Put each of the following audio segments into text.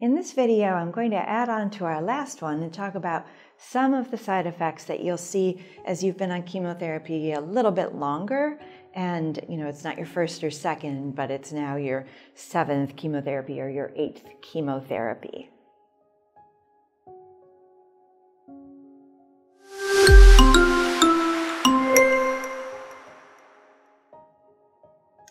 In this video, I'm going to add on to our last one and talk about some of the side effects that you'll see as you've been on chemotherapy a little bit longer. And, you know, it's not your first or second, but it's now your seventh chemotherapy or your eighth chemotherapy.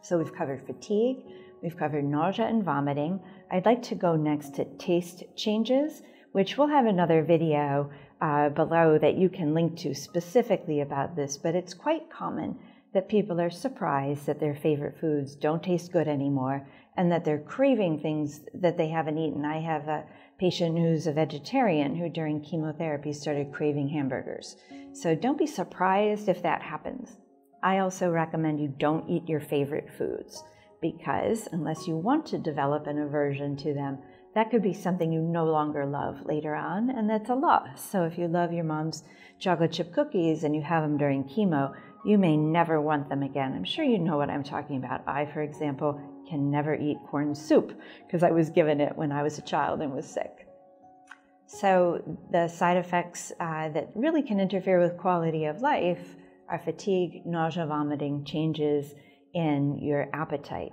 So we've covered fatigue, we've covered nausea and vomiting. I'd like to go next to taste changes, which we'll have another video uh, below that you can link to specifically about this, but it's quite common that people are surprised that their favorite foods don't taste good anymore and that they're craving things that they haven't eaten. I have a patient who's a vegetarian who during chemotherapy started craving hamburgers. So don't be surprised if that happens. I also recommend you don't eat your favorite foods because unless you want to develop an aversion to them, that could be something you no longer love later on, and that's a loss. So if you love your mom's chocolate chip cookies and you have them during chemo, you may never want them again. I'm sure you know what I'm talking about. I, for example, can never eat corn soup because I was given it when I was a child and was sick. So the side effects uh, that really can interfere with quality of life are fatigue, nausea, vomiting, changes in your appetite.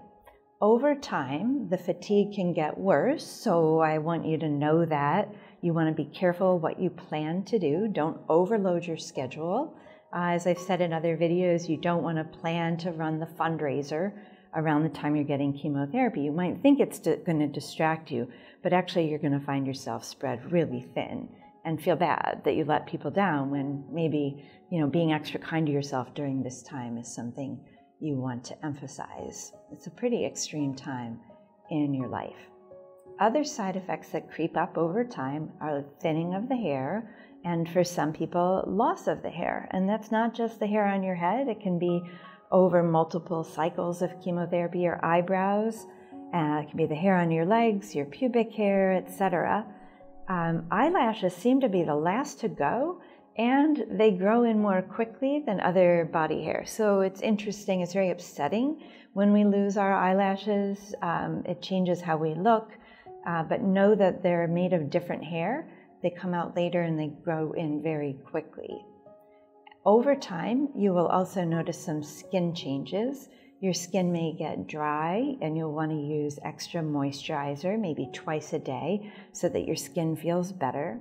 Over time, the fatigue can get worse, so I want you to know that. You want to be careful what you plan to do. Don't overload your schedule. Uh, as I've said in other videos, you don't want to plan to run the fundraiser around the time you're getting chemotherapy. You might think it's going to distract you, but actually, you're going to find yourself spread really thin and feel bad that you let people down when maybe you know being extra kind to yourself during this time is something you want to emphasize. It's a pretty extreme time in your life. Other side effects that creep up over time are thinning of the hair, and for some people, loss of the hair. And that's not just the hair on your head, it can be over multiple cycles of chemotherapy, your eyebrows, uh, it can be the hair on your legs, your pubic hair, etc um, eyelashes seem to be the last to go and they grow in more quickly than other body hair. So it's interesting, it's very upsetting when we lose our eyelashes. Um, it changes how we look, uh, but know that they're made of different hair. They come out later and they grow in very quickly. Over time, you will also notice some skin changes. Your skin may get dry and you'll want to use extra moisturizer, maybe twice a day, so that your skin feels better.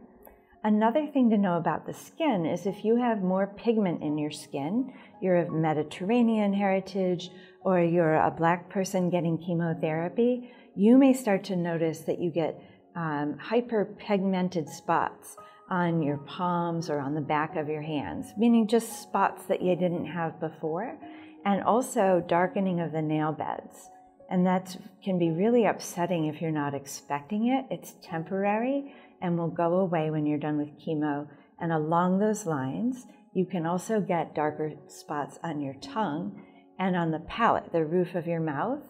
Another thing to know about the skin is if you have more pigment in your skin, you're of Mediterranean heritage, or you're a black person getting chemotherapy, you may start to notice that you get um, hyperpigmented spots on your palms or on the back of your hands, meaning just spots that you didn't have before and also darkening of the nail beds. And that can be really upsetting if you're not expecting it. It's temporary and will go away when you're done with chemo. And along those lines, you can also get darker spots on your tongue and on the palate, the roof of your mouth,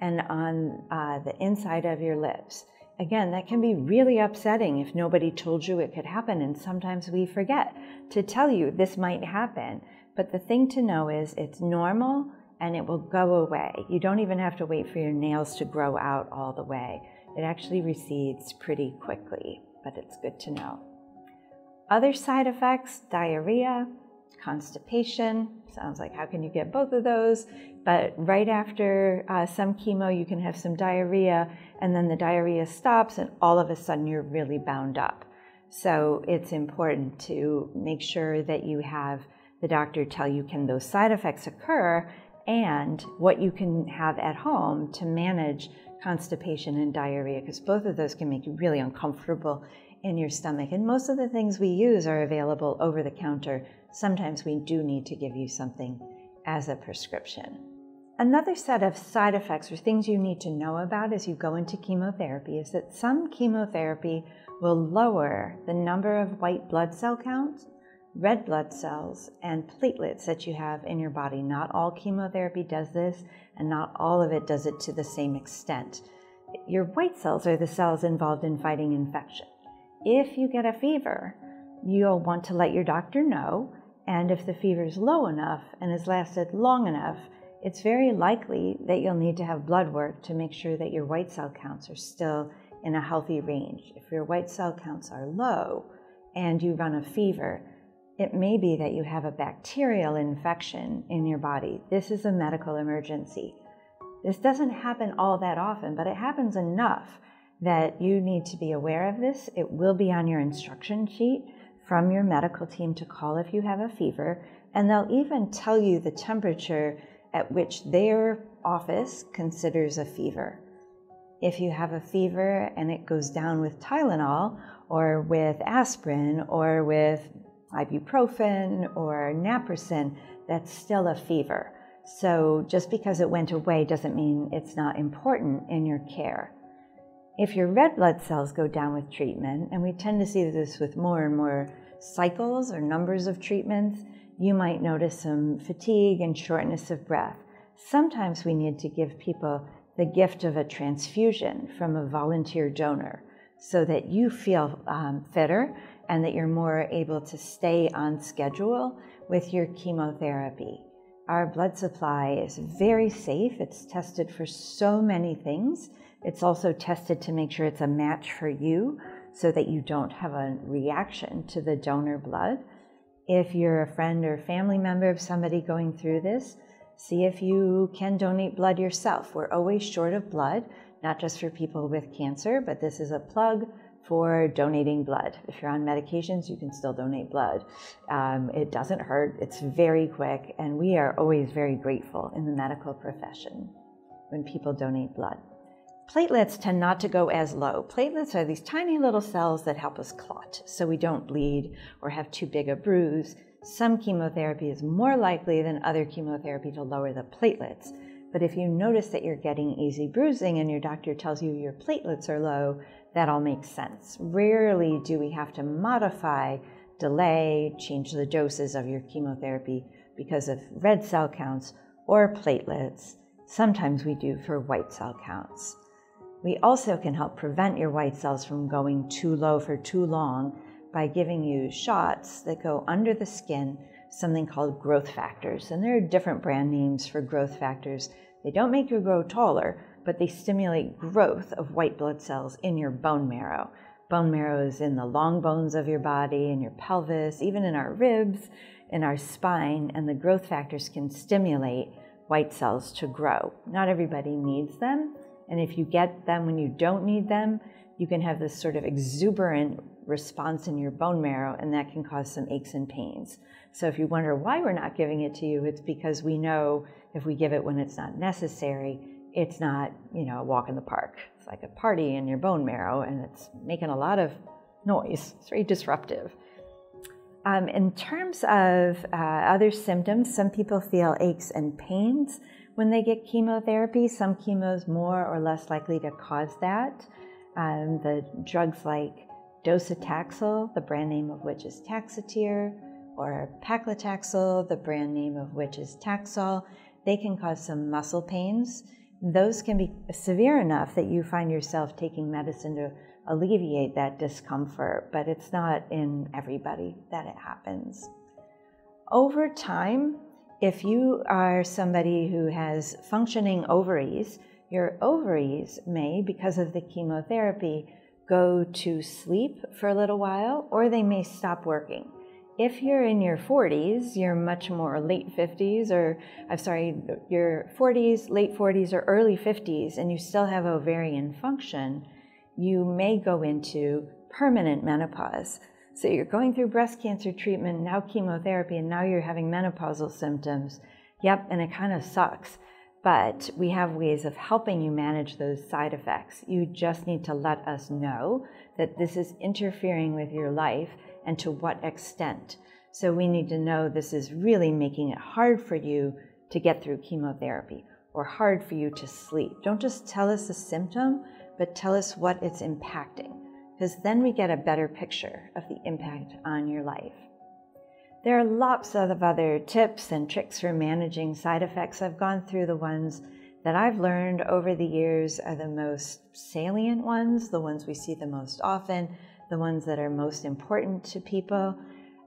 and on uh, the inside of your lips. Again, that can be really upsetting if nobody told you it could happen, and sometimes we forget to tell you this might happen. But the thing to know is it's normal and it will go away. You don't even have to wait for your nails to grow out all the way. It actually recedes pretty quickly, but it's good to know. Other side effects diarrhea, constipation. Sounds like how can you get both of those? But right after uh, some chemo, you can have some diarrhea, and then the diarrhea stops, and all of a sudden you're really bound up. So it's important to make sure that you have the doctor tell you can those side effects occur and what you can have at home to manage constipation and diarrhea because both of those can make you really uncomfortable in your stomach. And most of the things we use are available over the counter. Sometimes we do need to give you something as a prescription. Another set of side effects or things you need to know about as you go into chemotherapy is that some chemotherapy will lower the number of white blood cell counts red blood cells and platelets that you have in your body. Not all chemotherapy does this, and not all of it does it to the same extent. Your white cells are the cells involved in fighting infection. If you get a fever, you'll want to let your doctor know, and if the fever is low enough and has lasted long enough, it's very likely that you'll need to have blood work to make sure that your white cell counts are still in a healthy range. If your white cell counts are low and you run a fever, it may be that you have a bacterial infection in your body. This is a medical emergency. This doesn't happen all that often, but it happens enough that you need to be aware of this. It will be on your instruction sheet from your medical team to call if you have a fever, and they'll even tell you the temperature at which their office considers a fever. If you have a fever and it goes down with Tylenol or with aspirin or with ibuprofen or naproxen, that's still a fever. So just because it went away doesn't mean it's not important in your care. If your red blood cells go down with treatment, and we tend to see this with more and more cycles or numbers of treatments, you might notice some fatigue and shortness of breath. Sometimes we need to give people the gift of a transfusion from a volunteer donor so that you feel um, fitter and that you're more able to stay on schedule with your chemotherapy. Our blood supply is very safe. It's tested for so many things. It's also tested to make sure it's a match for you so that you don't have a reaction to the donor blood. If you're a friend or family member of somebody going through this, see if you can donate blood yourself. We're always short of blood, not just for people with cancer, but this is a plug for donating blood. If you're on medications, you can still donate blood. Um, it doesn't hurt, it's very quick, and we are always very grateful in the medical profession when people donate blood. Platelets tend not to go as low. Platelets are these tiny little cells that help us clot so we don't bleed or have too big a bruise. Some chemotherapy is more likely than other chemotherapy to lower the platelets. But if you notice that you're getting easy bruising and your doctor tells you your platelets are low, that all makes sense. Rarely do we have to modify, delay, change the doses of your chemotherapy because of red cell counts or platelets. Sometimes we do for white cell counts. We also can help prevent your white cells from going too low for too long by giving you shots that go under the skin, something called growth factors. And there are different brand names for growth factors. They don't make you grow taller, but they stimulate growth of white blood cells in your bone marrow. Bone marrow is in the long bones of your body, in your pelvis, even in our ribs, in our spine, and the growth factors can stimulate white cells to grow. Not everybody needs them, and if you get them when you don't need them, you can have this sort of exuberant response in your bone marrow, and that can cause some aches and pains. So if you wonder why we're not giving it to you, it's because we know if we give it when it's not necessary, it's not, you know, a walk in the park. It's like a party in your bone marrow and it's making a lot of noise. It's very disruptive. Um, in terms of uh, other symptoms, some people feel aches and pains when they get chemotherapy. Some chemos more or less likely to cause that. Um, the drugs like docetaxel, the brand name of which is Taxotere, or paclitaxel, the brand name of which is Taxol, they can cause some muscle pains those can be severe enough that you find yourself taking medicine to alleviate that discomfort, but it's not in everybody that it happens. Over time, if you are somebody who has functioning ovaries, your ovaries may, because of the chemotherapy, go to sleep for a little while or they may stop working. If you're in your 40s, you're much more late 50s, or I'm sorry, your 40s, late 40s, or early 50s, and you still have ovarian function, you may go into permanent menopause. So you're going through breast cancer treatment, now chemotherapy, and now you're having menopausal symptoms. Yep, and it kind of sucks. But we have ways of helping you manage those side effects. You just need to let us know that this is interfering with your life and to what extent. So we need to know this is really making it hard for you to get through chemotherapy or hard for you to sleep. Don't just tell us the symptom, but tell us what it's impacting, because then we get a better picture of the impact on your life. There are lots of other tips and tricks for managing side effects. I've gone through the ones that I've learned over the years are the most salient ones, the ones we see the most often, the ones that are most important to people.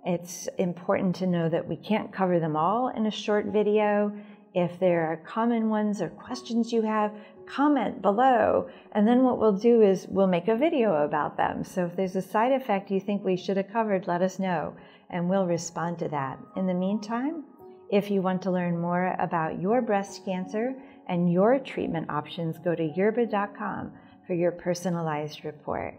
It's important to know that we can't cover them all in a short video. If there are common ones or questions you have, comment below. And then what we'll do is we'll make a video about them. So if there's a side effect you think we should have covered, let us know and we'll respond to that. In the meantime, if you want to learn more about your breast cancer and your treatment options, go to yerbba.com for your personalized report.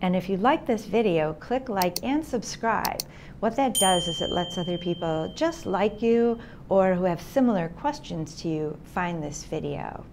And if you like this video, click like and subscribe. What that does is it lets other people just like you or who have similar questions to you find this video.